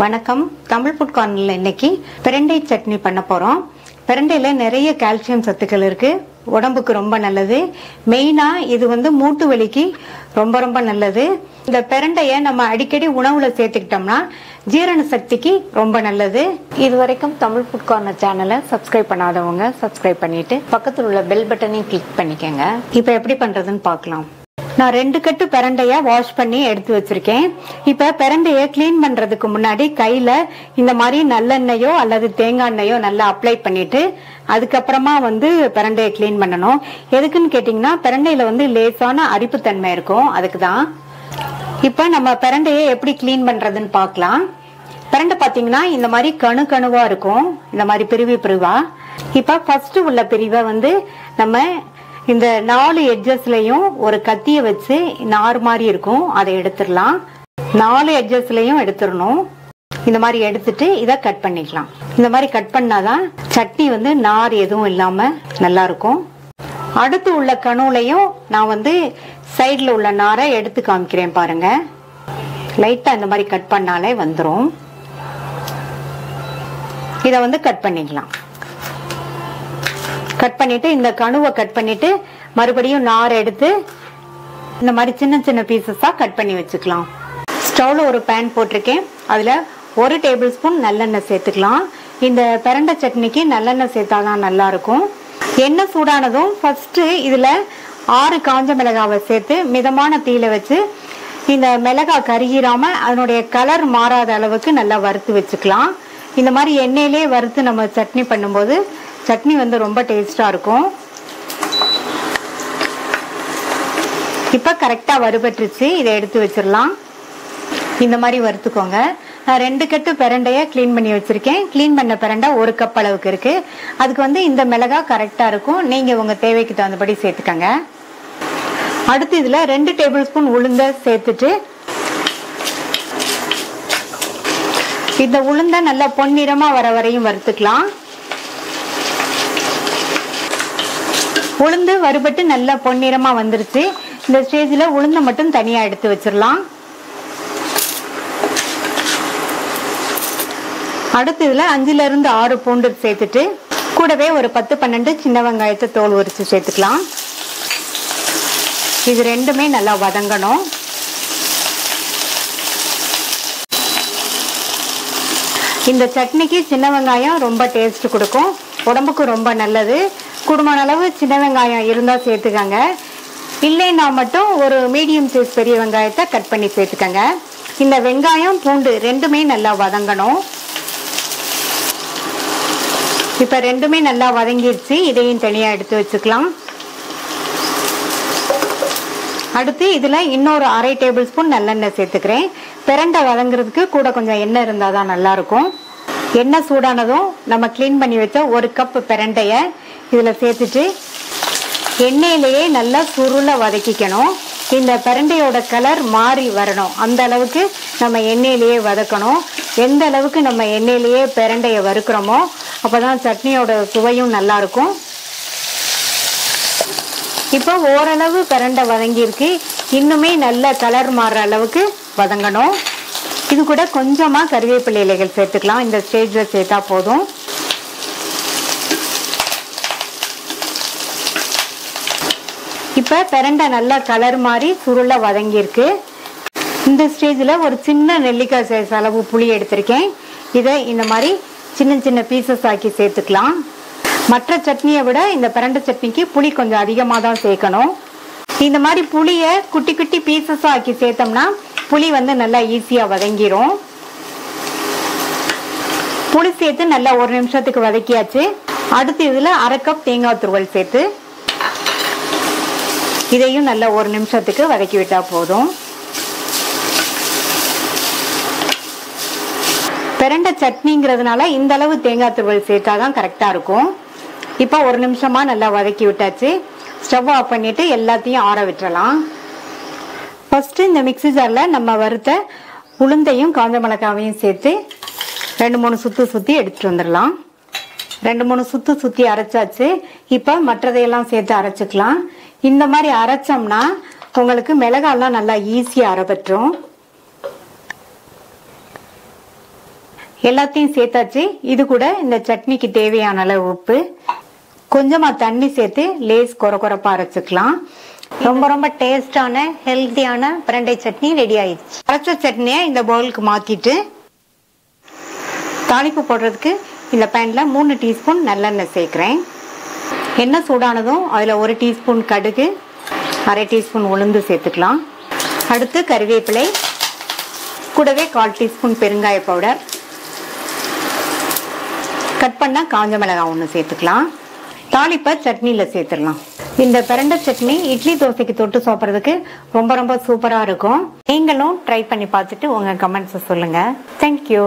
வணக்கம். தமிழ் ஃபுட் கார்னர்ல இன்னைக்கு பிரண்டை சட்னி பண்ண போறோம். பிரண்டையில நிறைய கால்சியம் சத்துக்கள் இருக்கு. உடம்புக்கு ரொம்ப நல்லது. மெயினா இது வந்து மூட்டு வலிக்கு ரொம்ப ரொம்ப நல்லது. இந்த பிரண்டைய நம்ம அடிக்கடி உணவுல சேர்த்துக்கிட்டோம்னா ஜீரண சக்திக்கு ரொம்ப நல்லது. இது வரைக்கும் தமிழ் ஃபுட் கார்னர் சேனலை சப்ஸ்கிரைப் பண்ணாதவங்க சப்ஸ்கிரைப் பண்ணிட்டு பக்கத்தில் உள்ள பெல் பட்டனையும் கிளிக் பண்ணிக்கோங்க. இப்போ எப்படி பண்றதுன்னு பார்க்கலாம். நான் ரெண்டு கட்டு பிரண்டைய வாஷ் பண்ணி எடுத்து வச்சிருக்கேன். இப்ப பிரண்டைய க்ளீன் பண்றதுக்கு முன்னாடி கையில இந்த மாதிரி நல்லெண்ணெயோ அல்லது தேங்காய் எண்ணெயோ நல்லா அப்ளை பண்ணிட்டு அதுக்கப்புறமா வந்து பிரண்டைய க்ளீன் பண்ணணும். எதுக்குன்னு கேட்டீங்கன்னா பிரண்டையில வந்து லேசான அரிப்புத்தன்மை இருக்கும். அதுக்கு தான் இப்ப நம்ம பிரண்டையை எப்படி க்ளீன் பண்றதுன்னு பார்க்கலாம். பிரண்டை பாத்தீங்கன்னா இந்த மாதிரி கணு கணுவா இருக்கும். இந்த மாதிரி பிரிவு பிரிவா. இப்ப ஃபர்ஸ்ட் உள்ள பிரிவை வந்து நம்ம இந்த நாலு எட்ஜஸ்லயும் ஒரு கத்திய வச்சு நார் மாதிரி இருக்கும். அதை எடுத்துடலாம். நாலு எட்ஜஸ்லயும் எடுத்துடணும். இந்த மாதிரி எடுத்துட்டு இதை கட் பண்ணிக்கலாம். இந்த மாதிரி கட் பண்ணாதான் சட்னி வந்து நார் எதுவும் இல்லாம நல்லா இருக்கும். அடுத்து உள்ள கணுலையும் நான் வந்து சைடில் உள்ள நாரை எடுத்து காமிக்கிறேன் பாருங்க. லைட்டா இந்த மாதிரி கட் பண்ணாலே வந்துடும் இத வந்து கட் பண்ணிக்கலாம். கட் பண்ணிட்டு இந்த கணுவை கட் பண்ணிட்டு மறுபடியும் நார் எடுத்து இந்த மாதிரி சின்ன சின்ன பீசஸா கட் பண்ணி வச்சுக்கலாம். ஸ்டவ்ல ஒரு பேன் போட்டிருக்கேன். அதுல ஒரு டேபிள் ஸ்பூன் நல்லெண்ணெய் சேர்த்துக்கலாம். இந்த பிரண்டை சட்னிக்கு நல்லெண்ணெய் சேர்த்தாதான் நல்லா இருக்கும் எண்ணெய் சூடானதும் ஃபர்ஸ்ட் இதுல ஆறு காஞ்ச மிளகாவை சேர்த்து மிதமான தீயில வச்சு இந்த மிளகாய் கருகிராம அதனுடைய கலர் மாறாத அளவுக்கு நல்லா வறுத்து வச்சுக்கலாம். இந்த மாதிரி எண்ணெயிலே வறுத்து நம்ம சட்னி பண்ணும்போது சட்னி வந்து ரொம்ப டேஸ்ட்டாக இருக்கும். இப்போ கரெக்டாக வறுபட்டுருச்சு. இதை எடுத்து வச்சிடலாம் இந்த மாதிரி வறுத்துக்கோங்க. நான் ரெண்டு கட்டு பிரண்டையை க்ளீன் பண்ணி வச்சுருக்கேன். க்ளீன் பண்ண பிரண்டை ஒரு கப் அளவுக்கு இருக்குது அதுக்கு வந்து இந்த மிளகா கரெக்டாக இருக்கும். நீங்கள் உங்கள் தேவைக்கு தகுந்தபடி சேர்த்துக்கங்க. அடுத்து இதில் ரெண்டு டேபிள் ஸ்பூன் உளுந்த சேர்த்துட்டு இந்த உளுந்த நல்லா பொன்னிறமா வர வரையும் வறுத்துக்கலாம். உளுந்து வறுபட்டு நல்லா பொன்னிறமா வந்துருச்சு. இந்த ஸ்டேஜ்ல உளுந்த மட்டும் தனியா எடுத்து வச்சிடலாம். அடுத்து இதுல அஞ்சுல இருந்து ஆறு பூண்டு சேர்த்துட்டு கூடவே ஒரு பத்து பன்னெண்டு சின்ன வெங்காயத்தை தோல் உரிச்சு சேர்த்துக்கலாம். இது ரெண்டுமே நல்லா வதங்கணும். இந்த சட்னிக்கு சின்ன வெங்காயம் ரொம்ப டேஸ்ட் கொடுக்கும். உடம்புக்கு ரொம்ப நல்லது. குடும்பம் அளவு சின்ன வெங்காயம் இருந்தால் சேர்த்துக்கங்க. இல்லைன்னா மட்டும் ஒரு மீடியம் சைஸ் பெரிய வெங்காயத்தை கட் பண்ணி சேர்த்துக்கங்க. இந்த வெங்காயம் பூண்டு ரெண்டுமே நல்லா வதங்கணும். இப்போ ரெண்டுமே நல்லா வதங்கிடுச்சு இதையும் தனியாக எடுத்து வச்சுக்கலாம். அடுத்து இதில் இன்னொரு அரை டேபிள் ஸ்பூன் நல்லெண்ணெய் சேர்த்துக்கிறேன். பிரண்டை வதங்குறதுக்கு கூட கொஞ்சம் எண்ணெய் இருந்தால் தான் நல்லாயிருக்கும். எண்ணெய் சூடானதும் நம்ம க்ளீன் பண்ணி வச்ச ஒரு கப் பிரண்டைய இதில் சேர்த்துட்டு எண்ணெயிலேயே நல்லா சுருளை வதக்கிக்கணும். இந்த பிரண்டையோட கலர் மாறி வரணும். அந்த அளவுக்கு நம்ம எண்ணெயிலேயே வதக்கணும். எந்த அளவுக்கு நம்ம எண்ணெயிலேயே பிரண்டையை வறுக்கிறோமோ அப்போ தான் சட்னியோட சுவையும் நல்லாயிருக்கும். இப்போ ஓரளவு பிரண்டை வதங்கியிருக்கு. இன்னுமே நல்ல கலர் மாறுற அளவுக்கு வதங்கணும். இது கூட கொஞ்சமா கருவேப்பிலை இலைகள் சேர்த்துக்கலாம். இந்த ஸ்டேஜ்ல சேர்த்தா போதும். இப்போ பிரண்டை நல்லா கலர் மாறி சுருள வதங்கியிருக்கு. இந்த ஸ்டேஜ்ல ஒரு சின்ன நெல்லிக்காய் சைஸ் அளவு புளி எடுத்திருக்கேன். இதை இந்த மாதிரி சின்ன சின்ன பீசஸ் ஆக்கி சேர்த்துக்கலாம். மற்ற சட்னியை விட இந்த பிரண்டை சட்னிக்கு புளி கொஞ்சம் அதிகமாக தான் சேர்க்கணும். இந்த மாதிரி புளியை குட்டி குட்டி பீசஸாக ஆக்கி சேர்த்தோம்னா புளி வந்து நல்லா ஈஸியாக வதங்கிரும். புளி சேர்த்து நல்லா ஒரு நிமிஷத்துக்கு வதக்கியாச்சு. அடுத்து இதில் அரை கப் தேங்காய் துருவல் சேர்த்து இதையும் நல்லா ஒரு நிமிஷத்துக்கு வதக்கி விட்டால் போதும். பிரண்டை சட்னிங்கிறதுனால இந்த அளவு தேங்காய் துருவல் சேர்த்தாதான் கரெக்டாக இருக்கும். இப்போ ஒரு நிமிஷமா நல்லா வதக்கி விட்டாச்சு. ஸ்டவ் ஆஃப் பண்ணிட்டு எல்லாத்தையும் ஆற விட்டுறலாம். ஃபர்ஸ்ட் இந்த மிக்ஸி ஜாரில் நம்ம வறுத்த உளுந்தையும் காஞ்ச மிளகாவையும் சேர்த்து ரெண்டு மூணு சுற்று சுற்றி எடுத்துட்டு வந்துடலாம். ரெண்டு மூணு சுத்து சுற்றி அரைச்சாச்சு. இப்போ மற்றதையெல்லாம் சேர்த்து அரைச்சிக்கலாம். இந்த மாதிரி அரைச்சோம்னா உங்களுக்கு மிளகாலாம் நல்லா ஈஸியாக அரைப்பற்றும் எல்லாத்தையும் சேர்த்தாச்சு. இது கூட இந்த சட்னிக்கு தேவையான அளவு உப்பு. கொஞ்சமாக தண்ணி சேர்த்து லேஸ் கொர கொரப்பாக அரைச்சிக்கலாம். ரொம்ப ரொம்ப டேஸ்டான ஹெல்த்தியான பிரண்டை சட்னி ரெடி ஆயிடுச்சு. அரைச்ச சட்னியை இந்த பவுலுக்கு மாற்றிட்டு தாளிப்பு போடுறதுக்கு இந்த பேனில் மூணு டீஸ்பூன் நல்லெண்ணெய் சேர்க்குறேன். எண்ணெய் சூடானதும் அதில் ஒரு டீஸ்பூன் கடுகு அரை டீஸ்பூன் உளுந்து சேர்த்துக்கலாம். அடுத்து கருவேப்பிலை கூடவே கால் டீஸ்பூன் பெருங்காய பவுடர் கட் பண்ணால் காஞ்ச மிளகாய் ஒன்று சேர்த்துக்கலாம். தாளிப்பை சட்னியில் சேர்த்துடலாம். இந்த பிரண்டை சட்னி இட்லி தோசைக்கு தொட்டு சாப்பிட்றதுக்கு ரொம்ப ரொம்ப சூப்பராக இருக்கும். நீங்களும் ட்ரை பண்ணி பார்த்துட்டு உங்கள் கமெண்ட்ஸை சொல்லுங்கள் தேங்க்யூ